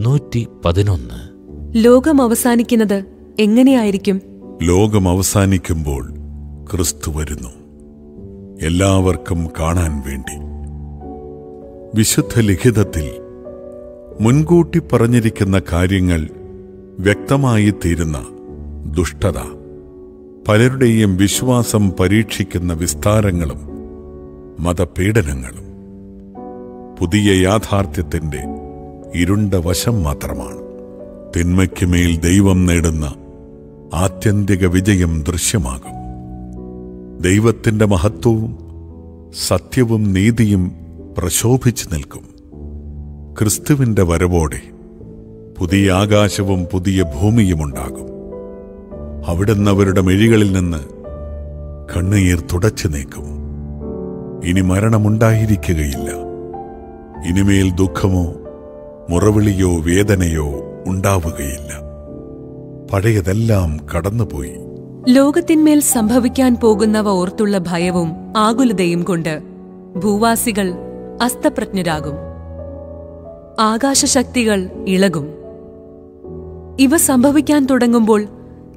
നൂറ്റി പതിനൊന്ന് ലോകം അവസാനിക്കുന്നത് എങ്ങനെയായിരിക്കും? ലോകം അവസാനിക്കുമ്പോൾ ക്രിസ്തു വരുന്നു. എല്ലാവർക്കും കാണാൻ വേണ്ടി. വിശുദ്ധ ലിഖിതത്തിൽ മുൻകൂട്ടി പറഞ്ഞിരിക്കുന്ന കാര്യങ്ങൾ വ്യക്തമായി തീരുന്ന ദുഷ്ടത പലരുടെയും വിശ്വാസം പരീക്ഷിക്കുന്ന വിസ്താരങ്ങളും മതപീഡനങ്ങളും പുതിയ യാഥാർത്ഥ്യത്തിന്റെ ഇരുണ്ട വശം മാത്രമാണ്. തിന്മയ്ക്കുമേൽ ദൈവം നേടുന്ന ആത്യന്തിക വിജയം ദൃശ്യമാകും. ദൈവത്തിന്റെ മഹത്വവും സത്യവും നീതിയും പ്രശോഭിച്ചു നിൽക്കും. ക്രിസ്തുവിന്റെ വരവോടെ പുതിയ ആകാശവും പുതിയ ഭൂമിയുമുണ്ടാകും അവിടുന്ന് അവരുടെ മെഴികളിൽ നിന്ന് കണ്ണുനീർ തുടച്ചു നീക്കും. ഇനി മരണമുണ്ടായിരിക്കുകയില്ല. ഇനിമേൽ ദുഃഖമോ മുറവിളിയോ വേദനയോ ഉണ്ടാവുകയില്ല. പഴയതെല്ലാം കടന്നുപോയി. ലോകത്തിന്മേൽ സംഭവിക്കാൻ പോകുന്നവ ഓർത്തുള്ള ഭയവും ആകുലതയും കൊണ്ട് ഭൂവാസികൾ അസ്തപ്രജ്ഞരാകും. ആകാശശക്തികൾ ഇളകും. ഇവ സംഭവിക്കാൻ തുടങ്ങുമ്പോൾ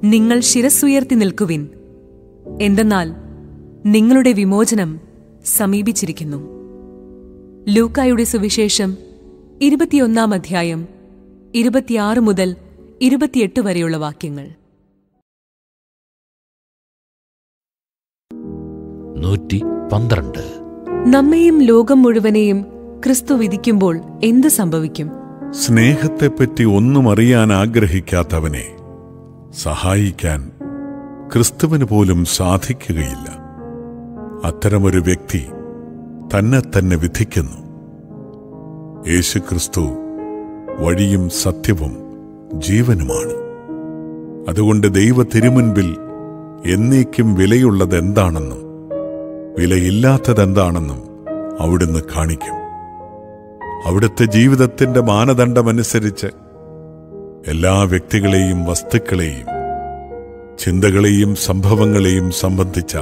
നിങ്ങൾ ശിരസ്സുയർത്തി നിൽക്കുവിൻ. എന്തെന്നാൽ നിങ്ങളുടെ വിമോചനം സമീപിച്ചിരിക്കുന്നു. ലൂക്കായുടെ സുവിശേഷം ഇരുപത്തിയൊന്നാം അധ്യായം ഇരുപത്തിയാറ് മുതൽ ഇരുപത്തിയെട്ട് വരെയുള്ള വാക്യങ്ങൾ. നൂറ്റി പന്ത്രണ്ട്. നമ്മെയും ലോകം മുഴുവനെയും ക്രിസ്തു വിധിക്കുമ്പോൾ എന്ത് സംഭവിക്കും? സ്നേഹത്തെപ്പറ്റി ഒന്നും അറിയാൻ ആഗ്രഹിക്കാത്തവനെ സഹായിക്കാൻ ക്രിസ്തുവിന് പോലും സാധിക്കുകയില്ല. അത്തരമൊരു വ്യക്തി തന്നെ തന്നെ വിധിക്കുന്നു. യേശുക്രിസ്തു വഴിയും സത്യവും ജീവനുമാണ്. അതുകൊണ്ട് ദൈവ തിരുമുൻപിൽ എന്നേക്കും വിലയുള്ളത് എന്താണെന്നും വിലയില്ലാത്തതെന്താണെന്നും അവിടുന്ന് കാണിക്കും. അവിടുത്തെ ജീവിതത്തിന്റെ മാനദണ്ഡമനുസരിച്ച് എല്ലാ വ്യക്തികളെയും വസ്തുക്കളെയും ചിന്തകളെയും സംഭവങ്ങളെയും സംബന്ധിച്ച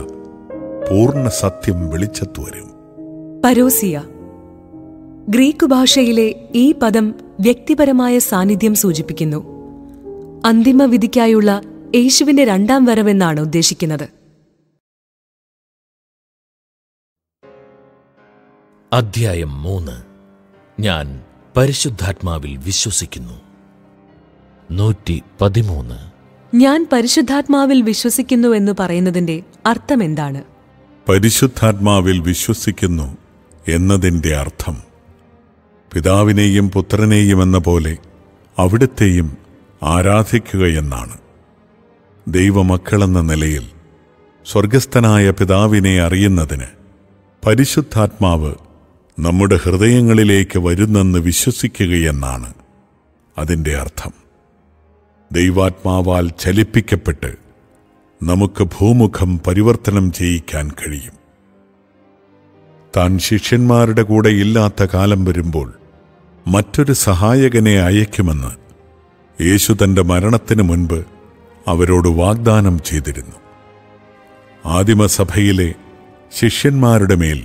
പൂർണ സത്യം വെളിച്ചത്തു വരും. പരോസിയ ഗ്രീക്ക് ഭാഷയിലെ ഈ പദം വ്യക്തിപരമായ സാന്നിധ്യം സൂചിപ്പിക്കുന്നു. അന്തിമ വിധിക്കായുള്ള യേശുവിന്റെ രണ്ടാം വരവെന്നാണ് ഉദ്ദേശിക്കുന്നത്. അധ്യായം മൂന്ന്. ഞാൻ പരിശുദ്ധാത്മാവിൽ വിശ്വസിക്കുന്നു. നൂറ്റി പതിമൂന്ന്. ഞാൻ പരിശുദ്ധാത്മാവിൽ വിശ്വസിക്കുന്നു എന്ന് പറയുന്നതിന്റെ അർത്ഥം എന്താണ് പരിശുദ്ധാത്മാവിൽ വിശ്വസിക്കുന്നു എന്നതിന്റെ അർത്ഥം. പിതാവിനെയും പുത്രനെയും എന്ന പോലെ അവിടുത്തെയും ആരാധിക്കുകയെന്നാണ്. ദൈവമക്കളെന്ന നിലയിൽ സ്വർഗസ്ഥനായ പിതാവിനെ അറിയുന്നതിന് പരിശുദ്ധാത്മാവ് നമ്മുടെ ഹൃദയങ്ങളിലേക്ക് വരുന്നെന്ന് വിശ്വസിക്കുകയെന്നാണ് അതിന്റെ അർത്ഥം. ദൈവാത്മാവാൽ ചലിപ്പിക്കപ്പെട്ട് നമുക്ക് ഭൂമുഖം പരിവർത്തനം ചെയ്യിക്കാൻ കഴിയും. താൻ ശിഷ്യന്മാരുടെ കൂടെ ഇല്ലാത്ത കാലം വരുമ്പോൾ മറ്റൊരു സഹായകനെ അയക്കുമെന്ന് യേശു തന്റെ മരണത്തിന് മുൻപ് അവരോട് വാഗ്ദാനം ചെയ്തിരുന്നു. ആദിമസഭയിലെ ശിഷ്യന്മാരുടെ മേൽ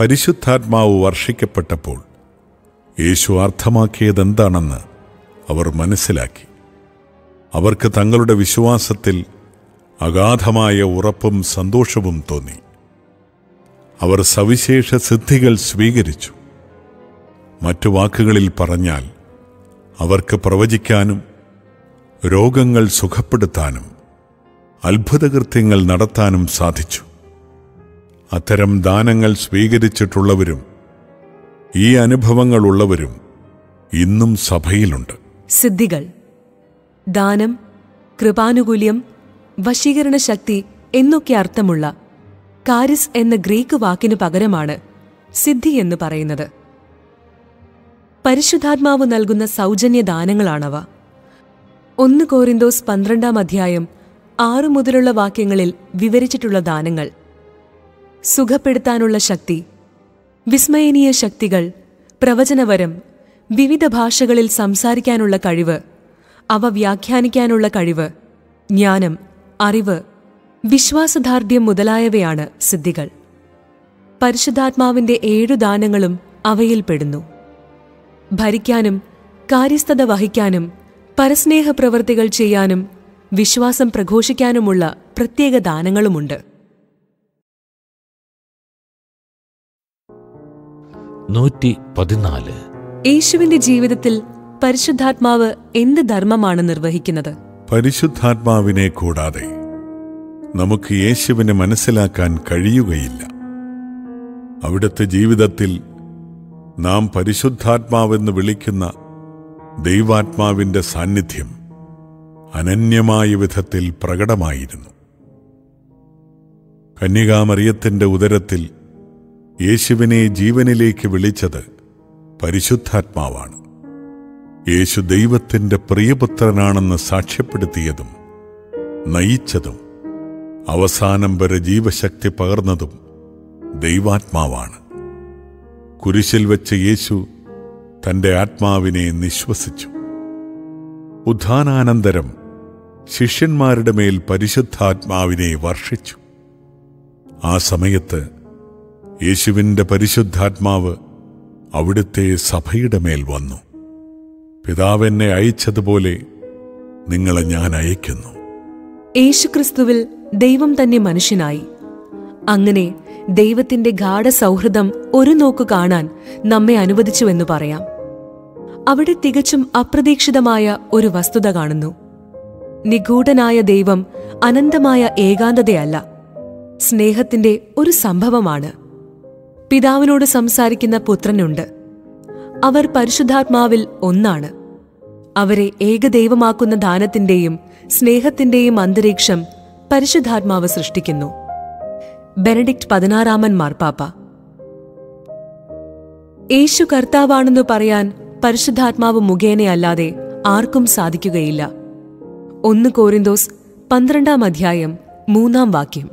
പരിശുദ്ധാത്മാവ് വർഷിക്കപ്പെട്ടപ്പോൾ യേശു അർത്ഥമാക്കിയതെന്താണെന്ന് അവർ മനസ്സിലാക്കി. അവർക്ക് തങ്ങളുടെ വിശ്വാസത്തിൽ അഗാധമായ ഉറപ്പും സന്തോഷവും തോന്നി. അവർ സവിശേഷ സിദ്ധികൾ സ്വീകരിച്ചു. മറ്റു വാക്കുകളിൽ പറഞ്ഞാൽ അവർക്ക് പ്രവചിക്കാനും രോഗങ്ങൾ സുഖപ്പെടുത്താനും അത്ഭുതകൃത്യങ്ങൾ നടത്താനും സാധിച്ചു. അത്തരം ദാനങ്ങൾ സ്വീകരിച്ചിട്ടുള്ളവരും ഈ അനുഭവങ്ങളുള്ളവരും ഇന്നും സഭയിലുണ്ട്. സിദ്ധികൾ ദാനം കൃപാനുകൂല്യം വശീകരണ ശക്തി എന്നൊക്കെ അർത്ഥമുള്ള കാരിസ് എന്ന ഗ്രീക്ക് വാക്കിനു പകരമാണ് സിദ്ധി എന്ന് പറയുന്നത്. പരിശുദ്ധാത്മാവ് നൽകുന്ന സൗജന്യ ദാനങ്ങളാണവ ഒന്ന് കോറിന്തോസ് പന്ത്രണ്ടാം അധ്യായം ആറു മുതലുള്ള വാക്യങ്ങളിൽ വിവരിച്ചിട്ടുള്ള ദാനങ്ങൾ. സുഖപ്പെടുത്താനുള്ള ശക്തി വിസ്മയനീയ ശക്തികൾ പ്രവചനവരം വിവിധ ഭാഷകളിൽ സംസാരിക്കാനുള്ള കഴിവ് അവ വ്യാഖ്യാനിക്കാനുള്ള കഴിവ് ജ്ഞാനം അറിവ് വിശ്വാസദാർഢ്യം മുതലായവയാണ് സിദ്ധികൾ. പരിശുദ്ധാത്മാവിന്റെ ഏഴു ദാനങ്ങളും അവയിൽപ്പെടുന്നു. ഭരിക്കാനും കാര്യസ്ഥത വഹിക്കാനും പരസ്നേഹ പ്രവൃത്തികൾ ചെയ്യാനും വിശ്വാസം പ്രഘോഷിക്കാനുമുള്ള പ്രത്യേക ദാനങ്ങളുമുണ്ട്. നൂറ്റി പതിനാല് യേശുവിന്റെ ജീവിതത്തിൽ പരിശുദ്ധാത്മാവ് എന്ത് ധർമ്മമാണ് നിർവഹിക്കുന്നത്? പരിശുദ്ധാത്മാവിനെ കൂടാതെ നമുക്ക് യേശുവിനെ മനസ്സിലാക്കാൻ കഴിയുകയില്ല. അവിടുത്തെ ജീവിതത്തിൽ നാം പരിശുദ്ധാത്മാവെന്ന് വിളിക്കുന്ന ദൈവാത്മാവിന്റെ സാന്നിധ്യം അനന്യമായ വിധത്തിൽ പ്രകടമായിരുന്നു. കന്യകാമറിയത്തിന്റെ ഉദരത്തിൽ യേശുവിനെ ജീവനിലേക്ക് വിളിച്ചത് പരിശുദ്ധാത്മാവാണ്. യേശു ദൈവത്തിന്റെ പ്രിയപുത്രനാണെന്ന് സാക്ഷ്യപ്പെടുത്തിയതും നയിച്ചതും അവസാനം വരെ ജീവശക്തി പകർന്നതും ദൈവാത്മാവാണ്. കുരിശിൽ വെച്ച് യേശു തന്റെ ആത്മാവിനെ നിശ്വസിച്ചു. ഉത്ഥാനാനന്തരം ശിഷ്യന്മാരുടെ മേൽ പരിശുദ്ധാത്മാവിനെ വർഷിച്ചു. ആ സമയത്ത് യേശുവിന്റെ പരിശുദ്ധാത്മാവ് അവിടുത്തെ സഭയുടെ മേൽ വന്നു. പിതാവെന്നെ അയച്ചതുപോലെ നിങ്ങളെ ഞാൻ അയക്കുന്നു. യേശുക്രിസ്തുവിൽ ദൈവം തന്നെ മനുഷ്യനായി. അങ്ങനെ ദൈവത്തിന്റെ ഗാഠസൗഹൃദം ഒരു നോക്കു കാണാൻ നമ്മെ അനുവദിച്ചുവെന്ന് പറയാം. അവിടെ തികച്ചും അപ്രതീക്ഷിതമായ ഒരു വസ്തുത കാണുന്നു. നിഗൂഢനായ ദൈവം അനന്തമായ ഏകാന്തതയല്ല. സ്നേഹത്തിന്റെ ഒരു സംഭവമാണ്. പിതാവിനോട് സംസാരിക്കുന്ന പുത്രനുണ്ട്. അവർ പരിശുദ്ധാത്മാവിൽ ഒന്നാണ്. അവരെ ഏകദൈവമാക്കുന്ന ദാനത്തിന്റെയും സ്നേഹത്തിന്റെയും അന്തരീക്ഷം പരിശുദ്ധാത്മാവ് സൃഷ്ടിക്കുന്നു. ബെനഡിക്ട് പതിനാറാമൻ മാർപ്പാപ്പ. യേശു കർത്താവാണെന്ന് പറയാൻ പരിശുദ്ധാത്മാവ് മുഖേനയല്ലാതെ ആർക്കും സാധിക്കുകയില്ല. ഒന്ന് കോരിന്തോസ് പന്ത്രണ്ടാം അധ്യായം മൂന്നാം വാക്യം.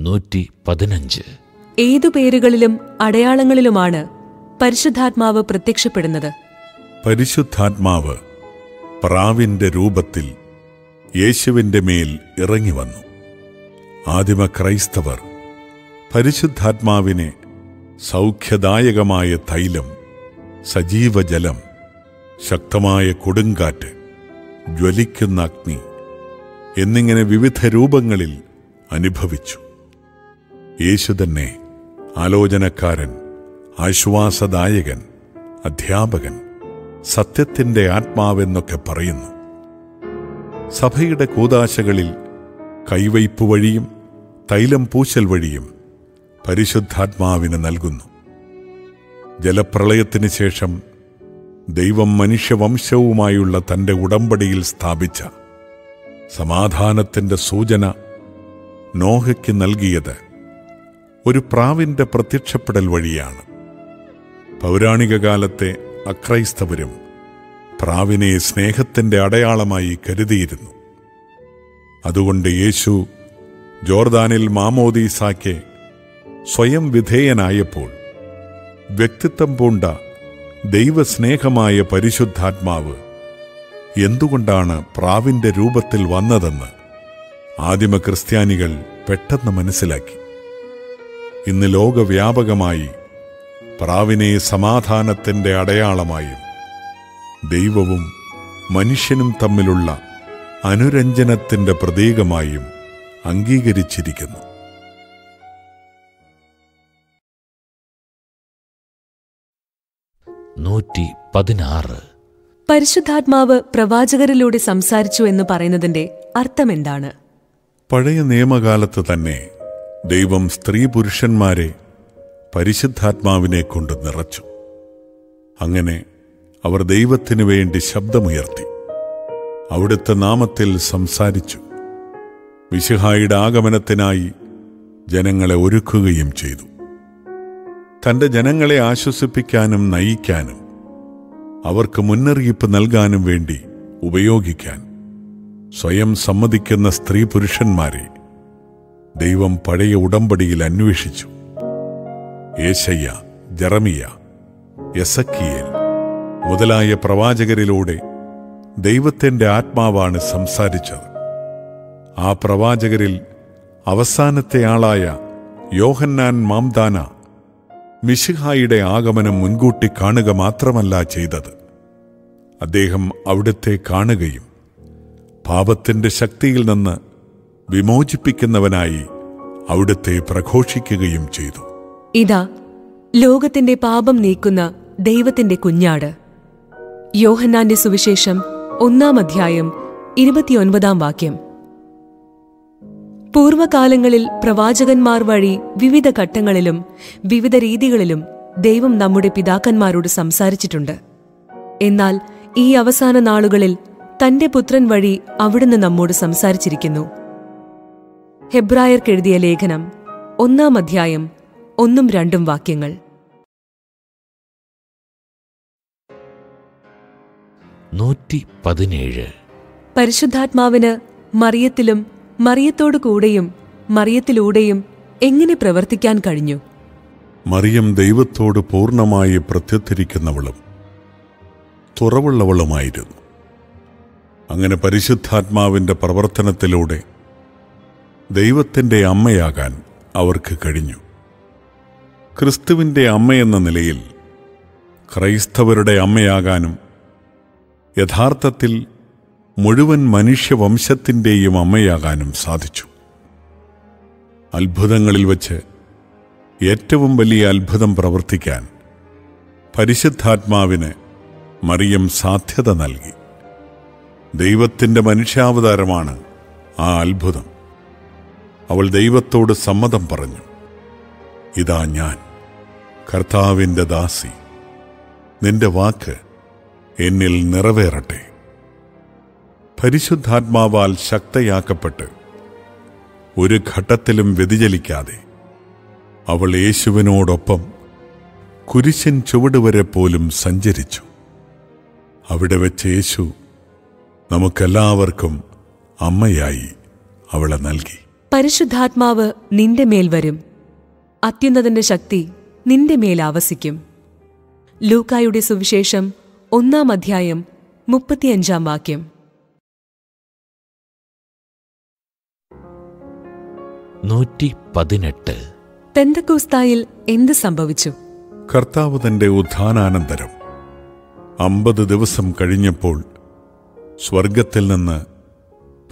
നൂറ്റി പതിനഞ്ച്. ഏതു പേരുകളിലും അടയാളങ്ങളിലുമാണ് പരിശുദ്ധാത്മാവ് പ്രത്യക്ഷപ്പെടുന്നത്. പരിശുദ്ധാത്മാവ് പ്രാവിന്റെ രൂപത്തിൽ യേശുവിന്റെ മേൽ ഇറങ്ങി വന്നു. ആദിമ ക്രൈസ്തവർ പരിശുദ്ധാത്മാവിനെ സൗഖ്യദായകമായ തൈലം സജീവജലം ശക്തമായ കൊടുങ്കാറ്റ് ജ്വലിക്കുന്ന അഗ്നി എന്നിങ്ങനെ വിവിധ രൂപങ്ങളിൽ അനുഭവിച്ചു. യേശു തന്നെ ആലോചനക്കാരൻ ആശ്വാസദായകൻ അധ്യാപകൻ സത്യത്തിന്റെ ആത്മാവെന്നൊക്കെ പറയുന്നു. സഭയുടെ കൂതാശകളിൽ കൈവയ്പ് വഴിയും തൈലം പൂശൽ വഴിയും പരിശുദ്ധാത്മാവിന് നൽകുന്നു. ജലപ്രളയത്തിന് ശേഷം ദൈവം മനുഷ്യവംശവുമായുള്ള തന്റെ ഉടമ്പടിയിൽ സ്ഥാപിച്ച സമാധാനത്തിന്റെ സൂചന നോഹയ്ക്ക് നൽകിയത് ഒരു പ്രാവിന്റെ പ്രത്യക്ഷപ്പെടൽ വഴിയാണ്. പൗരാണിക കാലത്തെ അക്രൈസ്തവരും പ്രാവിനെ സ്നേഹത്തിന്റെ അടയാളമായി കരുതിയിരുന്നു. അതുകൊണ്ട് യേശു ജോർദാനിൽ മാമോദീസാക്കെ സ്വയം വിധേയനായപ്പോൾ വ്യക്തിത്വം പൂണ്ട ദൈവസ്നേഹമായ പരിശുദ്ധാത്മാവ് എന്തുകൊണ്ടാണ് പ്രാവിന്റെ രൂപത്തിൽ വന്നതെന്ന് ആദിമ ക്രിസ്ത്യാനികൾ പെട്ടെന്ന് മനസ്സിലാക്കി. ഇന്ന് ലോകവ്യാപകമായി പ്രാവിനെ സമാധാനത്തിന്റെ അടയാളമായും ദൈവവും മനുഷ്യനും തമ്മിലുള്ള അനുരഞ്ജനത്തിന്റെ പ്രതീകമായും അംഗീകരിച്ചിരിക്കുന്നു. നൂറ്റി പതിനാറ്. പരിശുദ്ധാത്മാവ് പ്രവാചകരിലൂടെ സംസാരിച്ചു എന്ന് പറയുന്നതിന്റെ അർത്ഥം എന്താണ് പഴയ നിയമകാലത്ത് തന്നെ ദൈവം സ്ത്രീ പുരുഷന്മാരെ പരിശുദ്ധാത്മാവിനെ കൊണ്ട് നിറച്ചു. അങ്ങനെ അവർ ദൈവത്തിനു വേണ്ടി ശബ്ദമുയർത്തി. അവിടുത്തെ നാമത്തിൽ സംസാരിച്ചു. വിശുഹായുടെ ആഗമനത്തിനായി ജനങ്ങളെ ഒരുക്കുകയും ചെയ്തു. തന്റെ ജനങ്ങളെ ആശ്വസിപ്പിക്കാനും നയിക്കാനും അവർക്ക് മുന്നറിയിപ്പ് നൽകാനും വേണ്ടി ഉപയോഗിക്കാൻ സ്വയം സമ്മതിക്കുന്ന സ്ത്രീ പുരുഷന്മാരെ ദൈവം പഴയ ഉടമ്പടിയിൽ അന്വേഷിച്ചു. ഏശയ്യ ജറമിയ യസക്കിയേൽ മുതലായ പ്രവാചകരിലൂടെ ദൈവത്തിന്റെ ആത്മാവാണ് സംസാരിച്ചത് ആ പ്രവാചകരിൽ അവസാനത്തെ ആളായ യോഹന്നാൻ മാംദാന മിശിഹായുടെ ആഗമനം മുൻകൂട്ടി കാണുക മാത്രമല്ല ചെയ്തത്. അദ്ദേഹം അവിടുത്തെ കാണുകയും പാപത്തിന്റെ ശക്തിയിൽ നിന്ന് വിമോചിപ്പിക്കുന്നവനായി അവിടുത്തെ പ്രഘോഷിക്കുകയും ചെയ്തു. ഇതാ ലോകത്തിന്റെ പാപം നീക്കുന്ന ദൈവത്തിന്റെ കുഞ്ഞാട്. യോഹന്നാന്റെ സുവിശേഷം ഒന്നാം അധ്യായം ഇരുപത്തിയൊൻപതാം വാക്യം. പൂർവകാലങ്ങളിൽ പ്രവാചകന്മാർ വഴി വിവിധ ഘട്ടങ്ങളിലും വിവിധ രീതികളിലും ദൈവം നമ്മുടെ പിതാക്കന്മാരോട് സംസാരിച്ചിട്ടുണ്ട്. എന്നാൽ ഈ അവസാന നാളുകളിൽ തന്റെ പുത്രൻ വഴി അവിടുന്ന് നമ്മോട് സംസാരിച്ചിരിക്കുന്നു. ഹെബ്രായർക്കെഴുതിയ ലേഖനം ഒന്നാം അധ്യായം ഒന്നും രണ്ടും വാക്യങ്ങൾ. നൂറ്റി പതിനേഴ് പരിശുദ്ധാത്മാവിന് മറിയത്തിലും മറിയത്തോടു കൂടെയും മറിയത്തിലൂടെയും എങ്ങനെ പ്രവർത്തിക്കാൻ കഴിഞ്ഞു? മറിയം ദൈവത്തോട് പൂർണമായി പ്രത്യുദ്ധരിക്കുന്നവളും തുറവുള്ളവളുമായിരുന്നു. അങ്ങനെ പരിശുദ്ധാത്മാവിന്റെ പ്രവർത്തനത്തിലൂടെ ദൈവത്തിന്റെ അമ്മയാകാൻ അവർക്ക് കഴിഞ്ഞു. ക്രിസ്തുവിന്റെ അമ്മയെന്ന നിലയിൽ ക്രൈസ്തവരുടെ അമ്മയാകാനും യഥാർത്ഥത്തിൽ മുഴുവൻ മനുഷ്യവംശത്തിന്റെയും അമ്മയാകാനും സാധിച്ചു. അത്ഭുതങ്ങളിൽ വച്ച് ഏറ്റവും വലിയ അത്ഭുതം പ്രവർത്തിക്കാൻ പരിശുദ്ധാത്മാവിന് മറിയം സാധ്യത നൽകി. ദൈവത്തിന്റെ മനുഷ്യാവതാരമാണ് ആ അത്ഭുതം. അവൾ ദൈവത്തോട് സമ്മതം പറഞ്ഞു. ഇതാ ഞാൻ കർത്താവിന്റെ ദാസി. നിന്റെ വാക്ക് എന്നിൽ നിറവേറട്ടെ. പരിശുദ്ധാത്മാവാൽ ശക്തയാക്കപ്പെട്ട് ഒരു ഘട്ടത്തിലും വ്യതിചലിക്കാതെ അവൾ യേശുവിനോടൊപ്പം കുരിശൻ ചുവടുവരെ പോലും സഞ്ചരിച്ചു. അവിടെ വെച്ച് യേശു നമുക്കെല്ലാവർക്കും അമ്മയായി അവളെ നൽകി. പരിശുദ്ധാത്മാവ് നിന്റെ മേൽ വരും. അത്യുന്നതന്റെ ശക്തി നിന്റെ മേൽ ആവസിക്കും. ലൂക്കായുടെ സുവിശേഷം ഒന്നാം അധ്യായം മുപ്പത്തിയഞ്ചാം വാക്യം. നൂറ്റി പതിനെട്ട് തെന്തക്കോസ്തായിൽ എന്ത് സംഭവിച്ചു? കർത്താവ് തന്റെ ഉത്ഥാനാനന്തരം അമ്പത് ദിവസം കഴിഞ്ഞപ്പോൾ സ്വർഗത്തിൽ നിന്ന്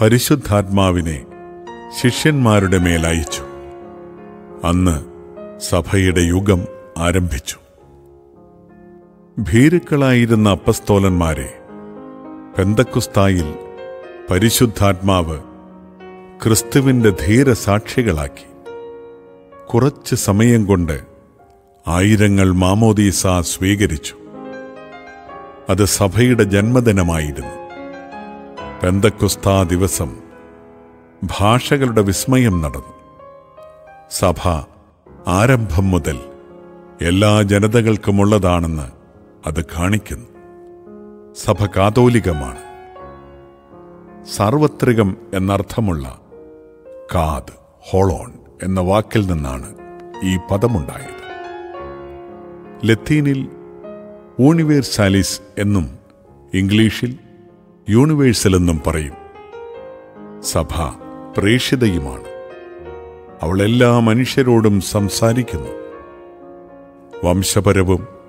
പരിശുദ്ധാത്മാവിനെ ശിഷ്യന്മാരുടെ മേൽ അയച്ചു അന്ന് സഭയുടെ യുഗം ആരംഭിച്ചു. ഭീരുക്കളായിരുന്ന അപ്പസ്തോലന്മാരെ പെന്തക്കുസ്തായിൽ പരിശുദ്ധാത്മാവ് ക്രിസ്തുവിന്റെ ധീരസാക്ഷികളാക്കി. കുറച്ച് സമയം കൊണ്ട് ആയിരങ്ങൾ മാമോദീസ സ്വീകരിച്ചു. അത് സഭയുടെ ജന്മദിനമായിരുന്നു. പെന്തക്കുസ്താ ദിവസം ഭാഷകളുടെ വിസ്മയം നടന്നു. സഭ ആരംഭം മുതൽ എല്ലാ ജനതകൾക്കുമുള്ളതാണെന്ന് അത് കാണിക്കുന്നു. സഭ കാതോലികമാണ് സാർവത്രികം എന്നർത്ഥമുള്ള കാത് ഹോളോൺ എന്ന വാക്കിൽ നിന്നാണ് ഈ പദമുണ്ടായത്. ലത്തീനിൽ യൂണിവേഴ്സാലിസ് എന്നും ഇംഗ്ലീഷിൽ യൂണിവേഴ്സൽ എന്നും പറയും. സഭ പ്രേക്ഷിതയുമാണ്. അവൾ എല്ലാ മനുഷ്യരോടും സംസാരിക്കുന്നു. വംശപരവും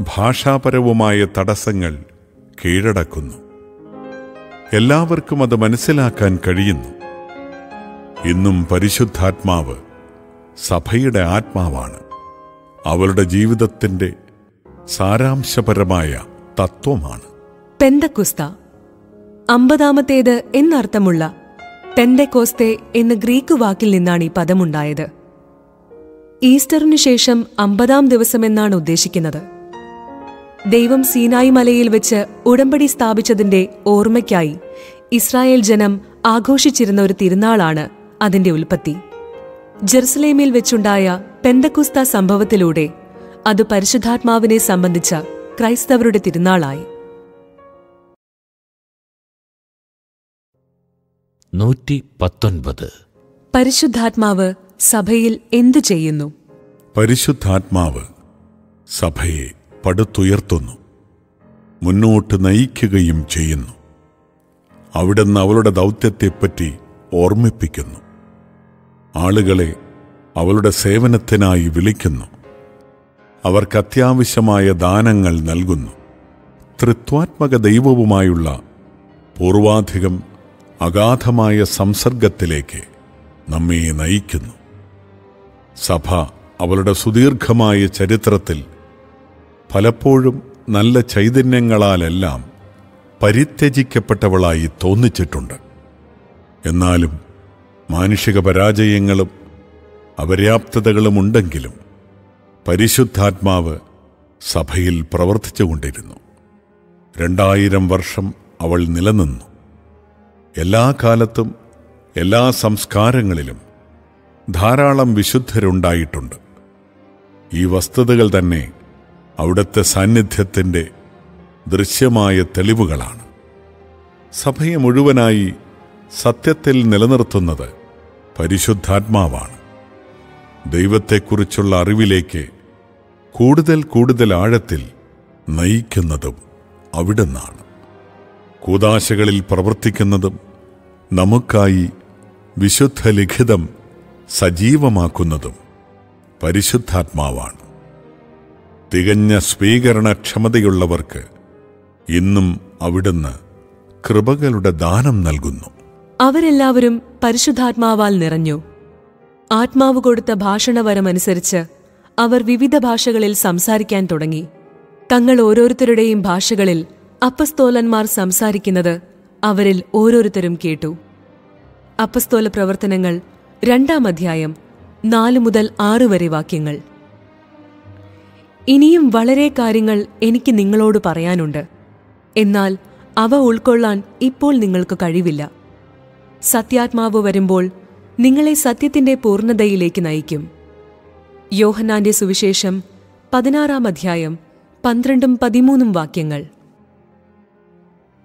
ഭാഷാപരവുമായ തടസ്സങ്ങൾ കീഴടക്കുന്നു. എല്ലാവർക്കും അത് മനസ്സിലാക്കാൻ കഴിയുന്നു. ഇന്നും പരിശുദ്ധാത്മാവ് സഭയുടെ ആത്മാവാണ്. അവളുടെ ജീവിതത്തിന്റെ സാരാംശപരമായ തത്വമാണ്. പെന്തക്കുസ്ത. അമ്പതാമത്തേത് എന്നർത്ഥമുള്ള പെന്തക്കോസ്തെ എന്ന ഗ്രീക്ക് വാക്കിൽ നിന്നാണ് ഈ പദമുണ്ടായത്. ഈസ്റ്ററിനു ശേഷം അമ്പതാം ദിവസമെന്നാണ് ഉദ്ദേശിക്കുന്നത്. ദൈവം സീനായി മലയിൽ വെച്ച് ഉടമ്പടി സ്ഥാപിച്ചതിന്റെ ഓർമ്മയ്ക്കായി ഇസ്രായേൽ ജനം ആഘോഷിച്ചിരുന്ന ഒരു തിരുനാളാണ് അതിന്റെ ഉൽപ്പത്തി. ജെറുസലേമിൽ വെച്ചുണ്ടായ പെന്തക്കുസ്ത സംഭവത്തിലൂടെ അത് പരിശുദ്ധാത്മാവിനെ സംബന്ധിച്ച ക്രൈസ്തവരുടെ തിരുനാളായി. നൂറ്റി പത്തൊൻപത് പരിശുദ്ധാത്മാവ് സഭയിൽ എന്തു ചെയ്യുന്നു? പരിശുദ്ധാത്മാവ് സഭയെ പടുത്തുയർത്തുന്നു. മുന്നോട്ട് നയിക്കുകയും ചെയ്യുന്നു. അവിടുന്ന് അവളുടെ ദൗത്യത്തെപ്പറ്റി ഓർമ്മിപ്പിക്കുന്നു. ആളുകളെ അവളുടെ സേവനത്തിനായി വിളിക്കുന്നു. അവർക്ക് അത്യാവശ്യമായ ദാനങ്ങൾ നൽകുന്നു. ത്രിത്വാത്മക ദൈവവുമായുള്ള പൂർവാധികം അഗാധമായ സംസർഗത്തിലേക്ക് നമ്മെ നയിക്കുന്നു. സഭ അവളുടെ സുദീർഘമായ ചരിത്രത്തിൽ പലപ്പോഴും നല്ല ചൈതന്യങ്ങളാലെല്ലാം പരിത്യജിക്കപ്പെട്ടവളായി തോന്നിച്ചിട്ടുണ്ട്. എന്നാലും മാനുഷിക പരാജയങ്ങളും അപര്യാപ്തതകളും ഉണ്ടെങ്കിലും പരിശുദ്ധാത്മാവ് സഭയിൽ പ്രവർത്തിച്ചുകൊണ്ടിരുന്നു രണ്ടായിരം വർഷം അവൾ നിലനിന്നു. എല്ലാ കാലത്തും എല്ലാ സംസ്കാരങ്ങളിലും ധാരാളം വിശുദ്ധരുണ്ടായിട്ടുണ്ട്. ഈ വസ്തുതകൾ തന്നെ അവിടുത്തെ സാന്നിധ്യത്തിന്റെ ദൃശ്യമായ തെളിവുകളാണ്. സഭയെ മുഴുവനായി സത്യത്തിൽ നിലനിർത്തുന്നത് പരിശുദ്ധാത്മാവാണ്. ദൈവത്തെക്കുറിച്ചുള്ള അറിവിലേക്ക് കൂടുതൽ കൂടുതൽ ആഴത്തിൽ നയിക്കുന്നതും അവിടുന്നാണ്. കൂതാശകളിൽ പ്രവർത്തിക്കുന്നതും നമുക്കായി വിശുദ്ധ ലിഖിതം സജീവമാക്കുന്നതും പരിശുദ്ധാത്മാവാണ്. തികഞ്ഞ സ്വീകരണക്ഷമതയുള്ളവർക്ക് ഇന്നും അവിടുന്ന് കൃപകളുടെ ദാനം നൽകുന്നു. അവരെല്ലാവരും പരിശുദ്ധാത്മാവാൽ നിറഞ്ഞു. ആത്മാവ് കൊടുത്ത ഭാഷണവരമനുസരിച്ച് അവർ വിവിധ ഭാഷകളിൽ സംസാരിക്കാൻ തുടങ്ങി. തങ്ങൾ ഓരോരുത്തരുടെയും ഭാഷകളിൽ അപ്പസ്തോലന്മാർ സംസാരിക്കുന്നത് അവരിൽ ഓരോരുത്തരും കേട്ടു. അപ്പസ്തോല പ്രവർത്തനങ്ങൾ രണ്ടാം അധ്യായം നാല് മുതൽ ആറ് വരെ വാക്യങ്ങൾ. ഇനിയും വളരെ കാര്യങ്ങൾ എനിക്ക് നിങ്ങളോട് പറയാനുണ്ട്. എന്നാൽ അവ ഉൾക്കൊള്ളാൻ ഇപ്പോൾ നിങ്ങൾക്ക് കഴിവില്ല. സത്യാത്മാവ് വരുമ്പോൾ നിങ്ങളെ സത്യത്തിന്റെ പൂർണതയിലേക്ക് നയിക്കും. യോഹന്നാന്റെ സുവിശേഷം പതിനാറാം അധ്യായം പന്ത്രണ്ടും പതിമൂന്നും വാക്യങ്ങൾ.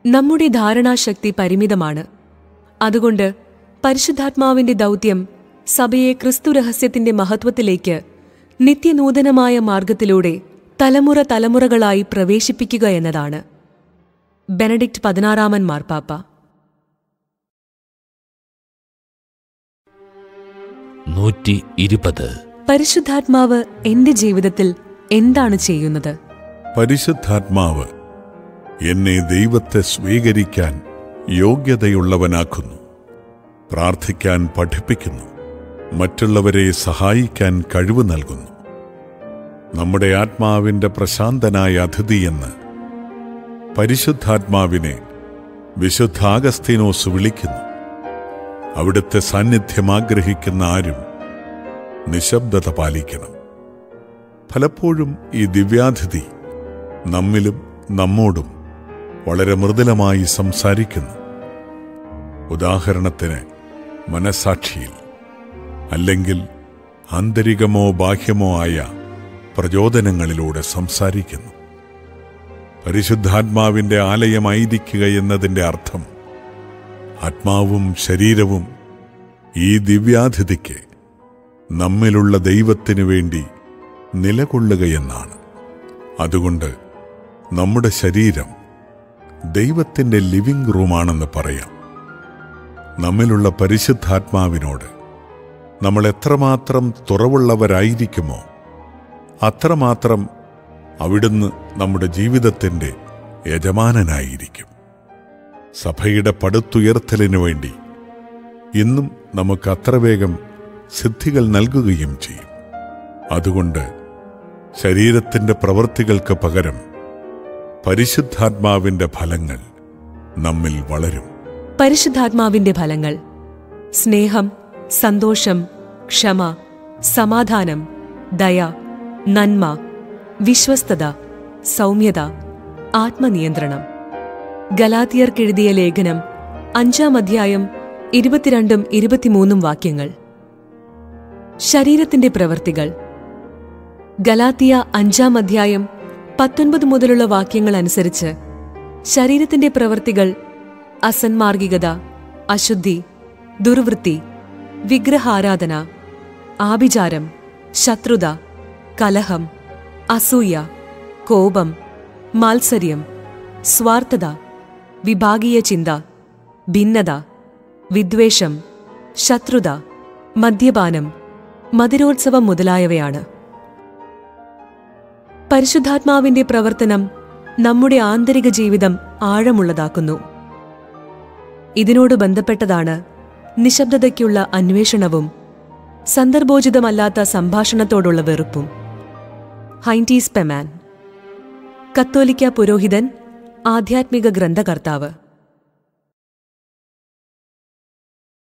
നമ്മുടെ ധാരണാശക്തി പരിമിതമാണ്. അതുകൊണ്ട് പരിശുദ്ധാത്മാവിന്റെ ദൗത്യം സഭയെ ക്രിസ്തു രഹസ്യത്തിന്റെ മഹത്വത്തിലേക്ക് നിത്യനൂതനമായ മാർഗത്തിലൂടെ തലമുറ തലമുറകളായി പ്രവേശിപ്പിക്കുക എന്നതാണ്. ബെനഡിക്റ്റ് പതിനാറാമൻ മാർപ്പാപ്പ. നൂറ്റി ഇരുപത്. പരിശുദ്ധാത്മാവ് എന്റെ ജീവിതത്തിൽ എന്താണ് ചെയ്യുന്നത്? പരിശുദ്ധാത്മാവ് എന്നെ ദൈവത്തെ സ്വീകരിക്കാൻ യോഗ്യതയുള്ളവനാക്കുന്നു. പ്രാർത്ഥിക്കാൻ പഠിപ്പിക്കുന്നു. മറ്റുള്ളവരെ സഹായിക്കാൻ കഴിവ് നൽകുന്നു. നമ്മുടെ ആത്മാവിന്റെ പ്രശാന്തനായ അതിഥിയെന്ന് പരിശുദ്ധാത്മാവിനെ വിശുദ്ധാഗസ്തീനോസ് വിളിക്കുന്നു. അവിടുത്തെ സാന്നിധ്യം ആഗ്രഹിക്കുന്ന ആരും നിശബ്ദത പാലിക്കണം. പലപ്പോഴും ഈ ദിവ്യാതിഥി നമ്മിലും നമ്മോടും വളരെ മൃദുലമായി സംസാരിക്കുന്നു. ഉദാഹരണത്തിന് മനസാക്ഷിയിൽ അല്ലെങ്കിൽ ആന്തരികമോ ബാഹ്യമോ ആയ പ്രചോദനങ്ങളിലൂടെ സംസാരിക്കുന്നു. പരിശുദ്ധാത്മാവിന്റെ ആലയമായിരിക്കുക എന്നതിന്റെ അർത്ഥം ആത്മാവും ശരീരവും ഈ ദിവ്യാതിഥിക്ക് നമ്മിലുള്ള ദൈവത്തിനു വേണ്ടി നിലകൊള്ളുകയെന്നാണ് അതുകൊണ്ട് നമ്മുടെ ശരീരം ദൈവത്തിന്റെ ലിവിംഗ് റൂമാണെന്ന് പറയാം. നമ്മിലുള്ള പരിശുദ്ധാത്മാവിനോട് നമ്മൾ എത്രമാത്രം തുറവുള്ളവരായിരിക്കുമോ അത്രമാത്രം അവിടുന്ന് നമ്മുടെ ജീവിതത്തിന്റെ യജമാനനായിരിക്കും. സഭയുടെ പടുത്തുയർത്തലിനു വേണ്ടി ഇന്നും നമുക്ക് അത്ര വേഗം സിദ്ധികൾ നൽകുകയും ചെയ്യും. അതുകൊണ്ട് ശരീരത്തിന്റെ പ്രവൃത്തികൾക്ക് പകരം പരിശുദ്ധാത്മാവിന്റെ ഫലങ്ങൾ നമ്മിൽ വളരും. പരിശുദ്ധാത്മാവിന്റെ ഫലങ്ങൾ സ്നേഹം സന്തോഷം ക്ഷമ സമാധാനം ദയ നന്മ വിശ്വസ്തത സൗമ്യത ആത്മനിയന്ത്രണം. ഗലാത്തിയർക്കെഴുതിയ ലേഖനം അഞ്ചാം അധ്യായം ഇരുപത്തിരണ്ടും ഇരുപത്തിമൂന്നും വാക്യങ്ങൾ. ശരീരത്തിന്റെ പ്രവൃത്തികൾ ഗലാത്തിയ അഞ്ചാം അധ്യായം പത്തൊൻപത് മുതലുള്ള വാക്യങ്ങൾ അനുസരിച്ച് ശരീരത്തിന്റെ പ്രവൃത്തികൾ അസന്മാർഗികത അശുദ്ധി ദുർവൃത്തി വിഗ്രഹാരാധന ആഭിചാരം ശത്രുത കലഹം അസൂയ കോപം മാത്സര്യം സ്വാർത്ഥത വിഭാഗീയ ചിന്ത ഭിന്നത വിദ്വേഷം ശത്രുത മദ്യപാനം മതിരോത്സവം മുതലായവയാണ്. പരിശുദ്ധാത്മാവിന്റെ പ്രവർത്തനം നമ്മുടെ ആന്തരിക ജീവിതം ആഴമുള്ളതാക്കുന്നു. ഇതിനോട് ബന്ധപ്പെട്ടതാണ് നിശബ്ദതയ്ക്കുള്ള അന്വേഷണവും സന്ദർഭോചിതമല്ലാത്ത സംഭാഷണത്തോടുള്ള വെറുപ്പും. ഹൈന്റീസ് പെമാൻ. കത്തോലിക്ക പുരോഹിതൻ ആധ്യാത്മിക ഗ്രന്ഥകർത്താവ്.